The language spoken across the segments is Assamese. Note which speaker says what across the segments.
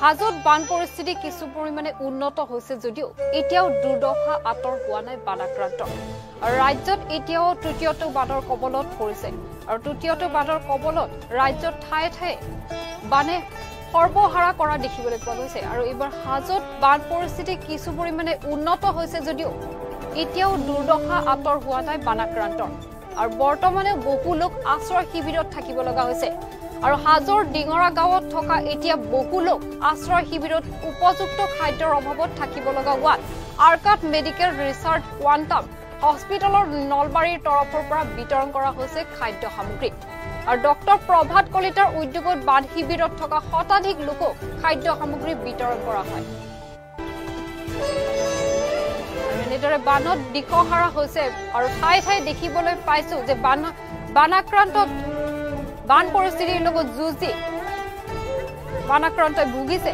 Speaker 1: হাজোত বান পৰিস্থিতি কিছু পৰিমাণে উন্নত হৈছে যদিও এতিয়াও দুৰ্দশা আঁতৰ হোৱা নাই বানাক্ৰান্ত আৰু ৰাজ্যত এতিয়াও তৃতীয়টো বানৰ কবলত পৰিছে। আৰু তৃতীয়টো বানৰ কবলত ৰাজ্যত ঠায়ে ঠায়ে বানে সৰ্বহাৰা কৰা দেখিবলৈ পোৱা গৈছে। আৰু এইবাৰ হাজোত বান পৰিস্থিতি কিছু পৰিমাণে উন্নত হৈছে যদিও এতিয়াও দুৰ্দশা আঁতৰ হোৱা নাই বানাক্ৰান্তৰ আৰু বৰ্তমানে বহু লোক আশ্ৰয় শিবিৰত থাকিব লগা হৈছে। আৰু হাজোৰ ডিঙৰা গাঁৱত থকা এতিয়া বহু লোক আশ্ৰয় শিবিৰত উপযুক্ত খাদ্যৰ অভাৱত থাকিব লগা হোৱাত আৰ্কাট মেডিকেল ৰিচাৰ্চ কোৱাণ্টাম হস্পিটেলৰ নলবাৰীৰ তৰফৰ পৰা বিতৰণ কৰা হৈছে খাদ্য সামগ্ৰী। আৰু ডক্টৰ প্ৰভাত কলিতাৰ উদ্যোগত বান শিবিৰত থকা শতাধিক লোকক খাদ্য সামগ্ৰী বিতৰণ কৰা হয়। এনেদৰে বানত দিশহাৰা হৈছে আৰু ঠায়ে ঠায়ে দেখিবলৈ পাইছো যে বান বানাক্ৰান্তত বান পৰিস্থিতিৰ লগত যুঁজ। দি বানাক্ৰান্তই ভুগিছে।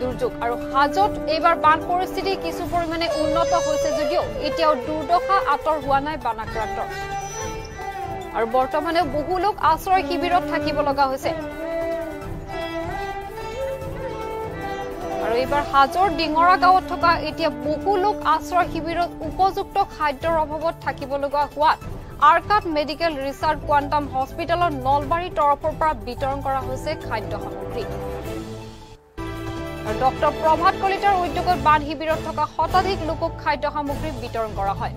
Speaker 1: দুৰ্যোগ আৰু হাজত এইবাৰ বান পৰিস্থিতি কিছু পৰিমাণে উন্নত হৈছে যদিও এতিয়াও দুৰ্দশা আঁতৰ হোৱা নাই বানাক্ৰান্তৰ আৰু বৰ্তমানে বহু লোক শিবিৰত থাকিব লগা হৈছে। আৰু এইবাৰ হাজোৰ ডিঙৰা গাঁৱত থকা এতিয়া বহু লোক আশ্ৰয় শিবিৰত উপযুক্ত খাদ্যৰ অভাৱত থাকিব লগা হোৱাত আৰ্কাট মেডিকেল কোৱাণ্টাম হস্পিটেলৰ নলবাৰীৰ তৰফৰ পৰা বিতৰণ কৰা হৈছে খাদ্য সামগ্ৰী। আৰু ডক্টৰ প্ৰভাত কলিতাৰ উদ্যোগত বান শিবিৰত থকা শতাধিক লোকক খাদ্য সামগ্ৰী বিতৰণ কৰা হয়।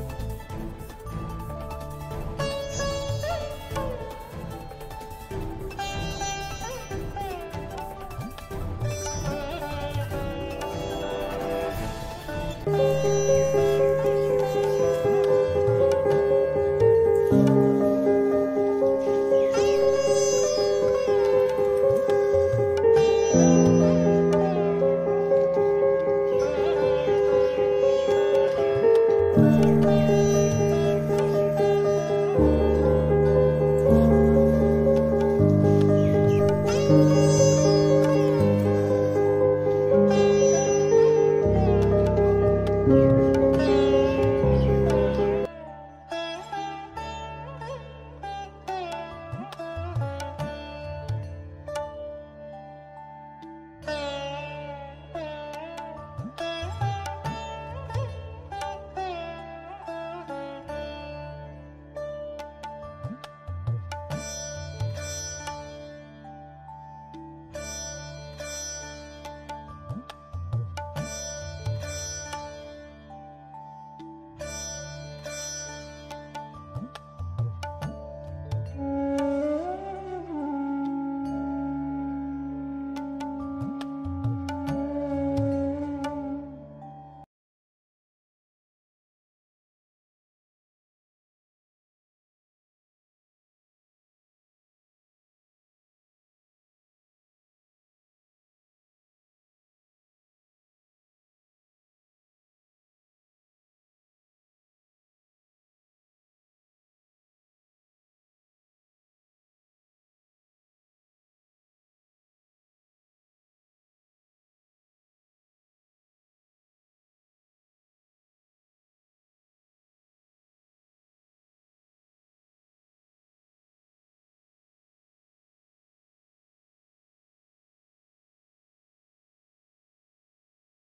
Speaker 1: you